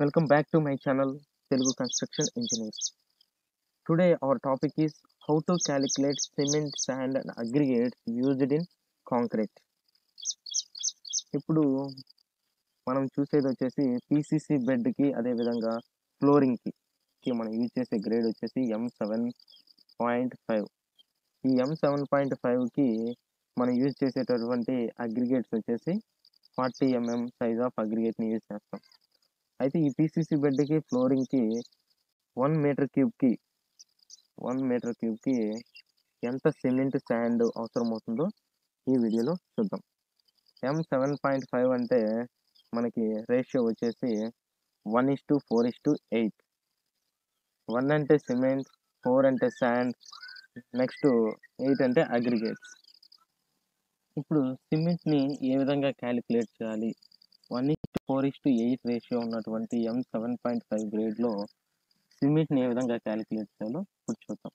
Welcome back to my channel Telugu Construction Engineers. Today our topic is how to calculate cement, sand and aggregates used in concrete. ఇప్పుడు మనం చూసేది వచ్చేసి PCC బెడ్కి అదేవిధంగా ఫ్లోరింగ్కి మనం use చేసే grade వచ్చేసి ఎం seven point five ఈ ఎం seven point ఫైవ్కి మనం యూజ్ చేసేటటువంటి అగ్రిగేట్స్ వచ్చేసి ఫార్టీ ఎంఎం సైజ్ ఆఫ్ అగ్రిగేట్ని యూజ్ చేస్తాం. అయితే ఈ పీసీసీ బెడ్కి ఫ్లోరింగ్కి వన్ మీటర్ క్యూబ్కి వన్ మీటర్ క్యూబ్కి ఎంత సిమెంట్ శాండ్ అవసరం అవుతుందో ఈ వీడియోలో చూద్దాం. ఎం సెవెన్ పాయింట్ ఫైవ్ అంటే మనకి రేషియో వచ్చేసి one is to four is to eight. One అంటే సిమెంట్ ఫోర్ అంటే శాండ్ నెక్స్ట్ ఎయిట్ అంటే అగ్రిగేట్స్. ఇప్పుడు సిమెంట్ని ఏ విధంగా క్యాలిక్యులేట్ చేయాలి? One is to four is to eight ratio ఉన్నటువంటి ఎం సెవెన్ పాయింట్ ఫైవ్ గ్రేడ్లో సిమెంట్ని ఏ విధంగా క్యాలిక్యులేట్ చేయాలో ఇప్పుడు చూద్దాం.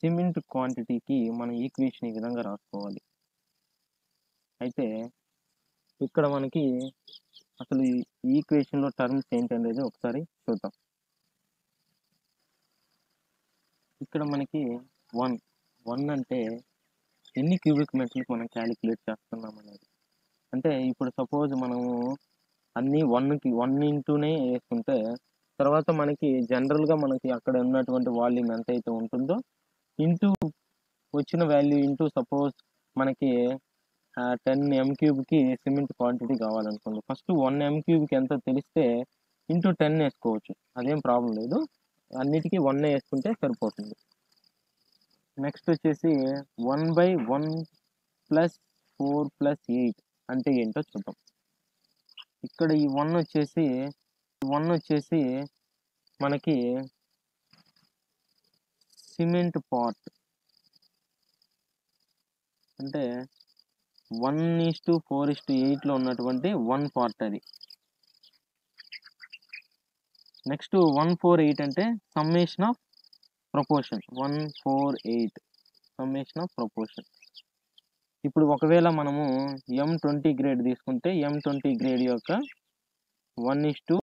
సిమెంట్ క్వాంటిటీకి మనం ఈక్వేషన్ ఈ విధంగా రాసుకోవాలి. అయితే ఇక్కడ మనకి అసలు ఈ ఈక్వేషన్లో టర్మ్స్ ఏంటనేది ఒకసారి చూద్దాం. ఇక్కడ మనకి వన్ వన్ అంటే ఎన్ని క్యూబిక్ మీటర్లకు మనం క్యాలిక్యులేట్ చేస్తున్నాం అనేది. అంటే ఇప్పుడు సపోజ్ మనము అన్ని వన్కి వన్ ఇంటూనే వేసుకుంటే తర్వాత మనకి జనరల్గా మనకి అక్కడ ఉన్నటువంటి వాల్యూమ్ ఎంత అయితే ఉంటుందో ఇంటూ వచ్చిన వాల్యూ ఇంటూ సపోజ్ మనకి టెన్ ఎం క్యూబ్కి సిమెంట్ క్వాంటిటీ కావాలనుకోండి ఫస్ట్ వన్ ఎం క్యూబ్కి ఎంత తెలిస్తే ఇంటూ టెన్ వేసుకోవచ్చు. అదేం ప్రాబ్లం లేదు. అన్నిటికీ వన్ వేసుకుంటే సరిపోతుంది. నెక్స్ట్ వచ్చేసి one by one plus four plus eight అంటే ఏంటో చూద్దాం. ఇక్కడ ఈ వన్ వచ్చేసి వన్ వచ్చేసి మనకి సిమెంట్ పార్ట్ అంటే one is to four is to ఎయిట్లో ఉన్నటువంటి వన్ పార్ట్ అది. నెక్స్ట్ వన్ ఫోర్ ఎయిట్ అంటే summation of proportion. One four eight. Summation of proportion. ఇప్పుడు ఒకవేళ మనము ఎం ట్వంటీ గ్రేడ్ తీసుకుంటే ఎం ట్వంటీ గ్రేడ్ యొక్క one is to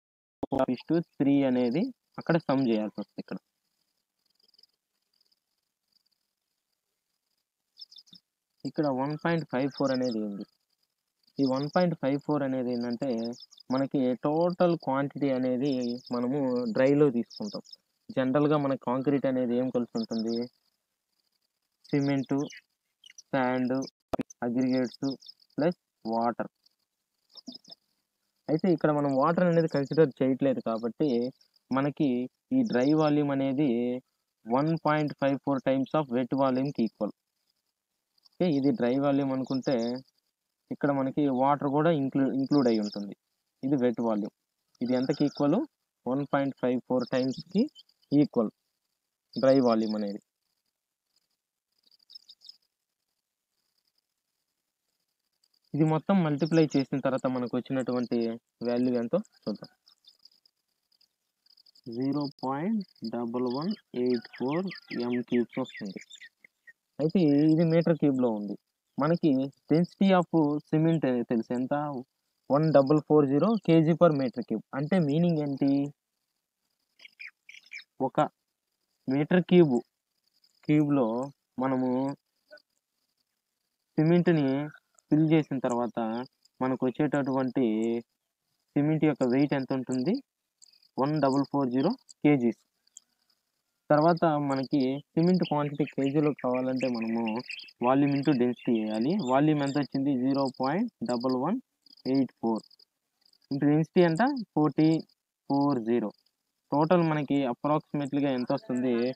four is to three అనేది అక్కడ సమ్ చేయాల్సి వస్తుంది ఇక్కడ. ఇక్కడ వన్ పాయింట్ ఫైవ్ ఫోర్ అనేది ఏంది ఈ వన్ పాయింట్ ఫైవ్ ఫోర్ అనేది ఏంటంటే మనకి టోటల్ క్వాంటిటీ అనేది మనము డ్రైలో తీసుకుంటాం. జనరల్గా మన కాంక్రీట్ అనేది ఏం కలిసి ఉంటుంది? Cement sand aggregates plus water అయితే ఇక్కడ మనం వాటర్ అనేది కన్సిడర్ చేయట్లేదు కాబట్టి మనకి ఈ డ్రై వాల్యూమ్ అనేది one point five four times of wet వాల్యూమ్కి equal okay ఇది డ్రై వాల్యూమ్ అనుకుంటే ఇక్కడ మనకి వాటర్ కూడా ఇంక్లూ ఇంక్లూడ్ అయి ఉంటుంది. ఇది వెట్ వాల్యూమ్. ఇది ఎంతకి equal? One point five four టైమ్స్కి ఈక్వల్ డ్రై వాల్యూమ్ అనేది. ఇది మొత్తం మల్టిప్లై చేసిన తర్వాత మనకు వచ్చినటువంటి వాల్యూ ఎంతో? చూద్దాం. Zero point double one eight four M cubes వస్తుంది. అయితే ఇది మీటర్ క్యూబ్లో ఉంది. మనకి డెన్సిటీ ఆఫ్ సిమెంట్ తెలుసు ఎంత? One double four zero kg per meter cube. అంటే మీనింగ్ ఏంటి? ఒక మీటర్ క్యూబ్ క్యూబ్లో మనము సిమెంట్ని ఫిల్ చేసిన తర్వాత మనకు వచ్చేటటువంటి సిమెంట్ యొక్క వెయిట్ ఎంత ఉంటుంది? One double four zero kgs. తర్వాత మనకి సిమెంట్ క్వాంటిటీ కేజీలో కావాలంటే మనము వాల్యూమ్ ఇంటూ డెన్సిటీ వేయాలి. వాల్యూమ్ ఎంత వచ్చింది? Zero point double one eight four. Into density ఎంత? Forty four zero. టోటల్ మనకి అప్రాక్సిమేట్లీగా ఎంత వస్తుంది?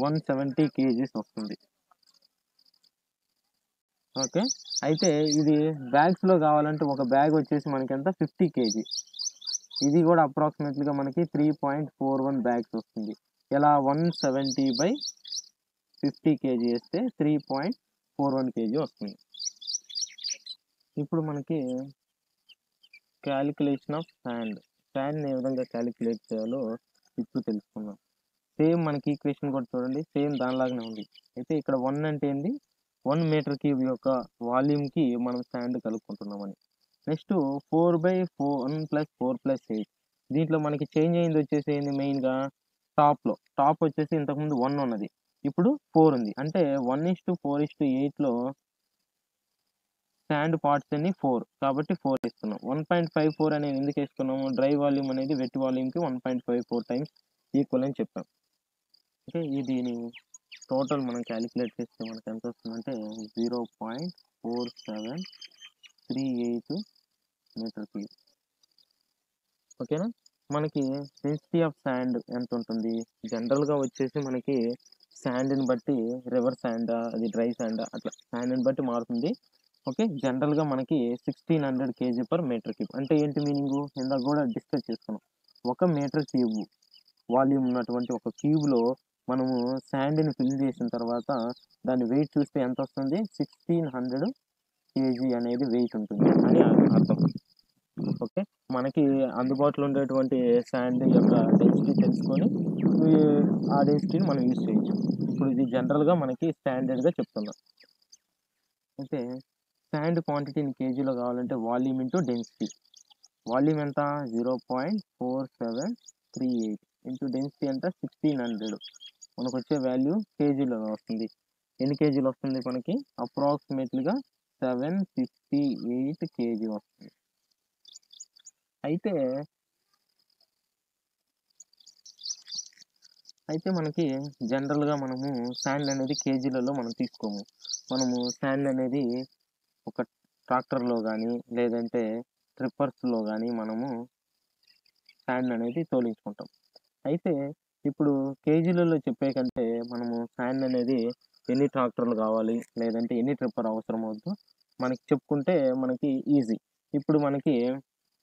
వన్ సెవెంటీ కేజీస్ వస్తుంది. ఓకే? అయితే ఇది బ్యాగ్స్లో కావాలంటే ఒక బ్యాగ్ వచ్చేసి మనకి ఎంత? Fifty kg. ఇది కూడా అప్రాక్సిమేట్లీగా మనకి three point four one bags వస్తుంది. ఇలా one seventy by fifty kg వేస్తే three point four one kg వస్తుంది. ఇప్పుడు మనకి క్యాలిక్యులేషన్ ఆఫ్ శాండ్ శాండ్ని ఏ విధంగా క్యాలిక్యులేట్ చేయాలో ఇప్పుడు తెలుసుకుందాం. సేమ్ మనకి ఈక్వేషన్ కూడా చూడండి సేమ్ దానిలాగానే ఉంది. అయితే ఇక్కడ వన్ అంటే ఏంది? వన్ మీటర్ క్యూబ్ యొక్క వాల్యూమ్కి మనం sand కలుపుకుంటున్నామని. Next four by four one plus four plus eight దీంట్లో మనకి చేంజ్ అయింది వచ్చేసి ఏంది మెయిన్గా టాప్లో. టాప్ వచ్చేసి ఇంతకుముందు వన్ ఉన్నది. ఇప్పుడు ఫోర్ ఉంది. అంటే one is to four is to ఎయిట్లో శాండ్ పార్ట్స్ అన్ని ఫోర్. కాబట్టి ఫోర్ ఇస్తున్నాం వన్ పాయింట్ ఫైవ్ ఫోర్ అనేది ఎందుకు వేసుకున్నాము? డ్రై వాల్యూమ్ అనేది wet వాల్యూమ్కి one point five four times equal అని చెప్పాం. ఓకే ఇది టోటల్ మనం క్యాలిక్యులేట్ చేస్తే మనకి ఎంత వస్తుందంటే zero point four seven three eight meter cube ఓకేనా? మనకి డెన్సిటీ ఆఫ్ శాండ్ ఎంత ఉంటుంది జనరల్గా వచ్చేసి మనకి శాండ్ని బట్టి రివర్ శాండ్ అది డ్రై శాండ్ అట్లా శాండ్ని బట్టి మారుతుంది. ఓకే? జనరల్గా మనకి sixteen hundred kg per meter cube అంటే ఏంటి మీనింగ్? ఇందాక కూడా డిస్కస్ చేసుకున్నాం. ఒక మీటర్ క్యూబ్ వాల్యూమ్ ఉన్నటువంటి ఒక క్యూబ్లో మనము శాండ్ని ఫిల్ చేసిన తర్వాత దాని వెయిట్ చూస్తే ఎంత వస్తుంది? సిక్స్టీన్ హండ్రెడ్ కేజీ అనేది వెయిట్ ఉంటుంది. అని అర్థం. ఓకే. మనకి అందుబాటులో ఉండేటువంటి శాండ్ యొక్క డెన్సిటీ తెలుసుకొని ఆ డెన్సిటీని మనం యూజ్ చేయొచ్చు. ఇప్పుడు ఇది జనరల్గా మనకి స్టాండర్డ్గా చెప్తున్నాం. అయితే శాండ్ క్వాంటిటీని కేజీలో కావాలంటే వాల్యూమ్ ఇంటూ డెన్సిటీ వాల్యూమ్ ఎంత? Zero point four seven three eight into density ఎంత? సిక్స్టీన్ హండ్రెడ్ మనకు వచ్చే వాల్యూ కేజీలో వస్తుంది. ఎన్ని కేజీలు వస్తుంది మనకి? అప్రాక్సిమేట్లీగా సెవెన్ ఫిఫ్టీ ఎయిట్ కేజీ వస్తుంది. అయితే అయితే మనకి జనరల్గా మనము శాండ్ అనేది కేజీలలో మనం తీసుకోము. మనము శాండ్ అనేది ఒక ట్రాక్టర్లో కానీ లేదంటే ట్రిప్పర్స్లో కానీ మనము శాండ్ అనేది తోలించుకుంటాం. అయితే ఇప్పుడు కేజీలలో చెప్పే కంటే మనము శాండ్ అనేది ఎన్ని ట్రాక్టర్లు కావాలి లేదంటే ఎన్ని ట్రిప్పర్ అవసరం అవుతుందో మనకి చెప్పుకుంటే మనకి ఈజీ. ఇప్పుడు మనకి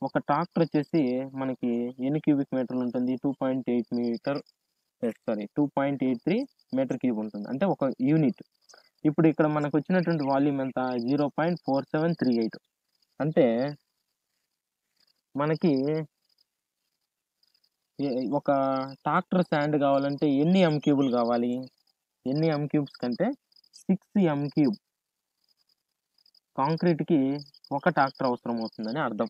ఒక ట్రాక్టర్ వచ్చేసి మనకి ఎన్ని క్యూబిక్ మీటర్లు ఉంటుంది? Two point eight meter sorry two point eight three meter cube ఉంటుంది. అంటే ఒక యూనిట్. ఇప్పుడు ఇక్కడ మనకు వచ్చినటువంటి వాల్యూమ్ ఎంత? Zero point four seven three eight. అంటే మనకి ఒక ట్రాక్టర్ శాండ్ కావాలంటే ఎన్ని ఎం క్యూబులు కావాలి? ఎన్ని ఎం క్యూబ్స్ కంటే సిక్స్ ఎం క్యూబ్. కాంక్రీట్కి ఒక ట్రాక్టర్ అవసరం అవుతుందని అర్థం.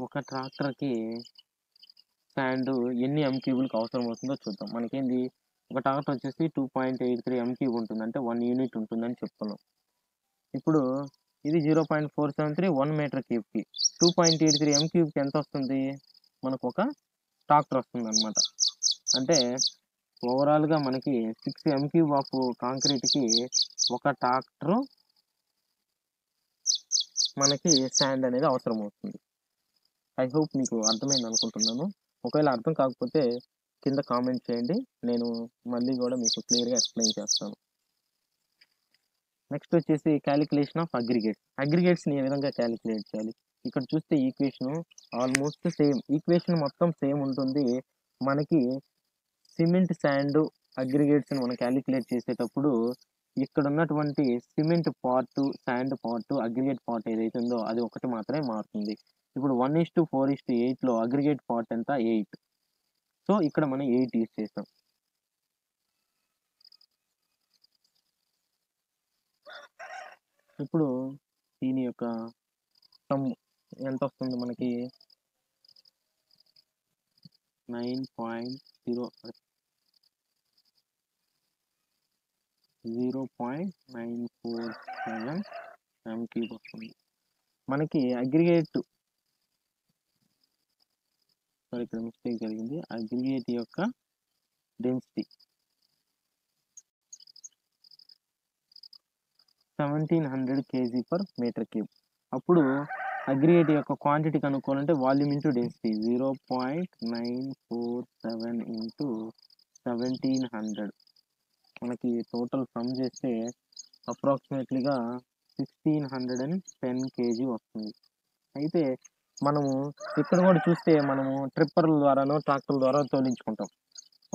ఒక ట్రాక్టర్కి స్టాండ్ ఎన్ని ఎం క్యూబులకు అవసరం అవుతుందో చూద్దాం. మనకేంది? ఒక ట్రాక్టర్ వచ్చేసి two point eight three M cube ఉంటుంది. అంటే వన్ యూనిట్ ఉంటుందని చెప్తున్నాం ఇప్పుడు ఇది zero point four seven three one meter క్యూబ్కి. Two point eight three M క్యూబ్కి ఎంత వస్తుంది? మనకు ఒక ట్రాక్టర్ వస్తుంది అనమాట అంటే ఓవరాల్గా మనకి సిక్స్ ఎం క్యూబ్ ఆఫ్ కాంక్రీట్కి ఒక ట్రాక్టర్ మనకి శాండ్ అనేది అవసరం అవుతుంది. ఐ హోప్ మీకు అర్థమైంది అనుకుంటున్నాను. ఒకవేళ అర్థం కాకపోతే కింద కామెంట్ చేయండి. నేను మళ్ళీ కూడా మీకు క్లియర్గా ఎక్స్ప్లెయిన్ చేస్తాను. నెక్స్ట్ వచ్చేసి క్యాలిక్యులేషన్ ఆఫ్ అగ్రిగేట్స్. అగ్రిగేట్స్ని ఏ విధంగా క్యాలిక్యులేట్ చేయాలి? ఇక్కడ చూస్తే ఈక్వేషన్ ఆల్మోస్ట్ సేమ్. ఈక్వేషన్ మొత్తం సేమ్ ఉంటుంది. మనకి సిమెంట్ శాండ్ అగ్రిగేట్స్ని మనం క్యాలిక్యులేట్ చేసేటప్పుడు ఇక్కడ ఉన్నటువంటి cement part sand part aggregate part ఏదైతే ఉందో అది ఒకటి మాత్రమే మారుతుంది. ఇప్పుడు one is to four is to ఎయిట్లో అగ్రిగేట్ పార్ట్ ఎంత? ఎయిట్ సో ఇక్కడ మనం ఎయిట్ యూస్ చేస్తాం. ఇప్పుడు దీని యొక్క సమ్ ఎంత వస్తుంది మనకి? Nine point zero zero point nine four seven M cube వస్తుంది. మనకి అగ్రిగేట్ సారీ ఇక్కడ మిస్టేక్ జరిగింది అగ్రిగేట్ యొక్క density seventeen hundred kg per meter cube అప్పుడు అగ్రిగేట్ యొక్క quantity కనుక్కోవాలంటే volume into density zero point nine four seven into seventeen hundred మనకి total sum చేస్తే అప్రాక్సిమేట్లీగా sixteen hundred and ten kg వస్తుంది. అయితే మనము ఇక్కడ కూడా చూస్తే మనము ట్రిప్పర్ల ద్వారానో ట్రాక్టర్ల ద్వారా తోలించుకుంటాం.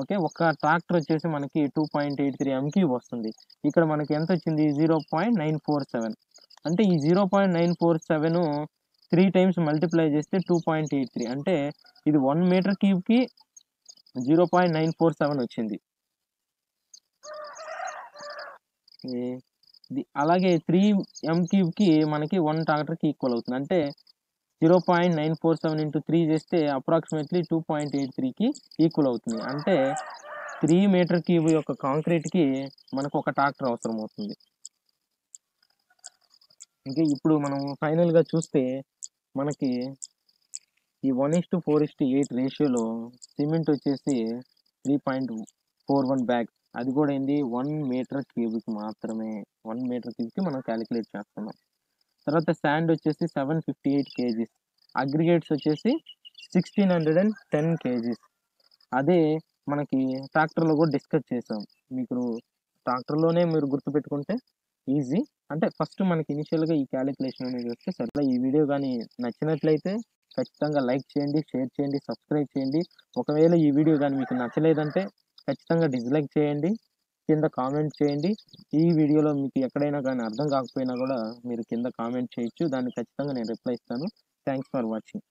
ఓకే? ఒక ట్రాక్టర్ వచ్చేసి మనకి టూ పాయింట్ ఎయిట్ త్రీ ఎంకి వస్తుంది. ఇక్కడ మనకి ఎంత వచ్చింది? Zero point nine four seven అంటే ఈ zero point nine four seven three times multiply చేస్తే టూ పాయింట్ ఎయిట్ త్రీ అంటే ఇది one metre క్యూబ్కి zero point nine four seven వచ్చింది. అలాగే త్రీ ఎం క్యూబ్కి మనకి వన్ ట్రాక్టర్కి ఈక్వల్ అవుతుంది. అంటే zero point nine four seven into three చేస్తే అప్రాక్సిమేట్లీ టూ పాయింట్ ఎయిట్ త్రీకి ఈక్వల్ అవుతుంది. అంటే త్రీ మీటర్ క్యూబ్ యొక్క కాంక్రీట్కి మనకు ఒక ట్రాక్టర్ అవసరం అవుతుంది. ఇంకా ఇప్పుడు మనం ఫైనల్గా చూస్తే మనకి ఈ one is to four is to eight రేషియోలో సిమెంట్ వచ్చేసి three point four one bag అది కూడా ఏంది? వన్ మీటర్ క్యూబ్కి మాత్రమే. వన్ మీటర్ క్యూబ్కి మనం క్యాలిక్యులేట్ చేస్తున్నాం. తర్వాత శాండ్ వచ్చేసి seven fifty eight kgs. Aggregates వచ్చేసి sixteen hundred and ten kgs. అదే మనకి ట్రాక్టర్లో కూడా డిస్కస్ చేసాం. మీకు ట్రాక్టర్లోనే మీరు గుర్తుపెట్టుకుంటే ఈజీ అంటే ఫస్ట్ మనకి ఇనిషియల్గా ఈ క్యాలిక్యులేషన్ అనేది వస్తే సరే ఈ వీడియో కానీ నచ్చినట్లయితే ఖచ్చితంగా లైక్ చేయండి షేర్ చేయండి సబ్స్క్రైబ్ చేయండి. ఒకవేళ ఈ వీడియో కానీ మీకు నచ్చలేదంటే ఖచ్చితంగా డిస్లైక్ చేయండి. కింద కామెంట్ చేయండి. ఈ వీడియోలో మీకు ఎక్కడైనా కానీ అర్థం కాకపోయినా కూడా మీరు కింద కామెంట్ చేయొచ్చు. దాన్ని ఖచ్చితంగా నేను రిప్లై ఇస్తాను. Thanks for watching.